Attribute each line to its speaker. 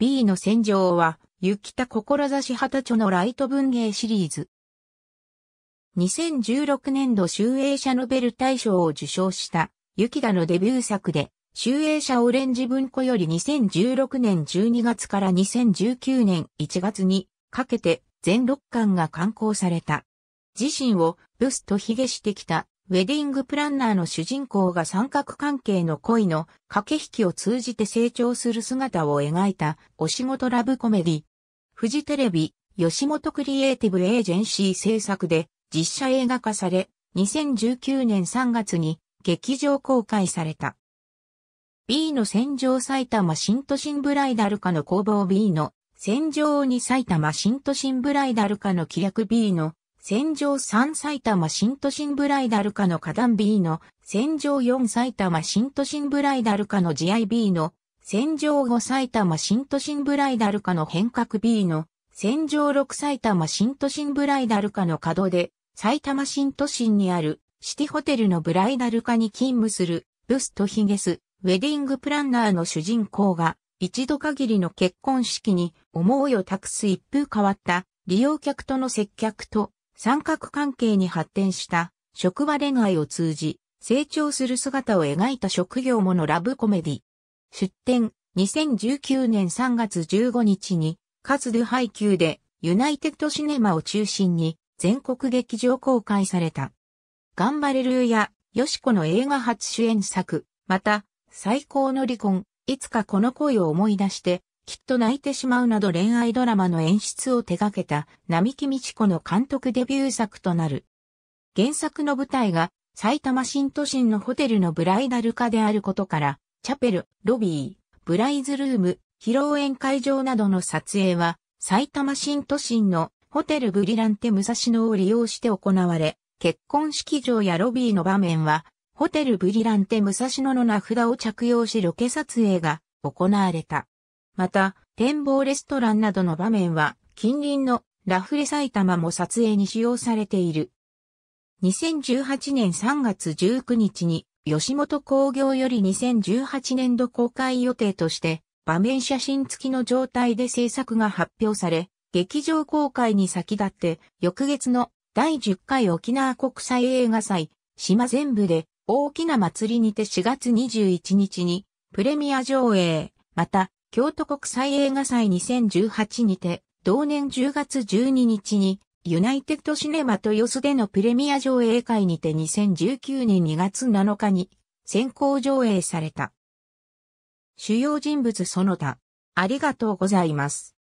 Speaker 1: B の戦場は、雪田志旗町のライト文芸シリーズ。2016年度集英社ノベル大賞を受賞した、雪田のデビュー作で、集英社オレンジ文庫より2016年12月から2019年1月にかけて全6巻が刊行された。自身をブスと卑下してきたウェディングプランナーの主人公が三角関係の恋の駆け引きを通じて成長する姿を描いたお仕事ラブコメディ。フジテレビ、吉本クリエイティブエー。ジェンシー。制作で実写映画化され、2019年3月に劇場公開された。B の戦場埼玉新都心ブライダル化の工房 B の戦場に埼玉新都心ブライダル化の規約 B の戦場3埼玉新都心ブライダル化の花壇 B の戦場4埼玉新都心ブライダル化の慈愛 B の戦場5埼玉新都心ブライダル化の変革 B の戦場6埼玉新都心ブライダル化の角で埼玉新都心にあるシティホテルのブライダル化に勤務するブスとヒゲスウェディングプランナーの主人公が一度限りの結婚式に思いを託す一風変わった。利用客との接客と三角関係に発展した職場恋愛を通じ成長する姿を描いた職業ものラブコメディ。出展2019年3月15日にカズドゥ配給でユナイテッドシネマを中心に全国劇場公開された。頑張れるーやよしこの映画初主演作、また最高の離婚、いつかこの恋を思い出してきっと泣いてしまうなど恋愛ドラマの演出を手掛けた並木道子の監督デビュー作となる。原作の舞台が埼玉新都心のホテルのブライダル化であることから、チャペル、ロビー、ブライズルーム、披露宴会場などの撮影は埼玉新都心のホテルブリランテ武蔵野を利用して行われ、結婚式場やロビーの場面はホテルブリランテ武蔵野の名札を着用しロケ撮影が行われた。また、展望レストランなどの場面は、近隣のラフレ埼玉も撮影に使用されている。2018年3月19日に、吉本工業より2018年度公開予定として、場面写真付きの状態で制作が発表され、劇場公開に先立って、翌月の第10回沖縄国際映画祭、島全部で大きな祭りにて4月21日にプレミア上映、また京都国際映画祭2018にて、同年10月12日に、ユナイテッドシネマとヨスでのプレミア上映会にて2019年2月7日に先行上映された。主要人物その他、ありがとうございます。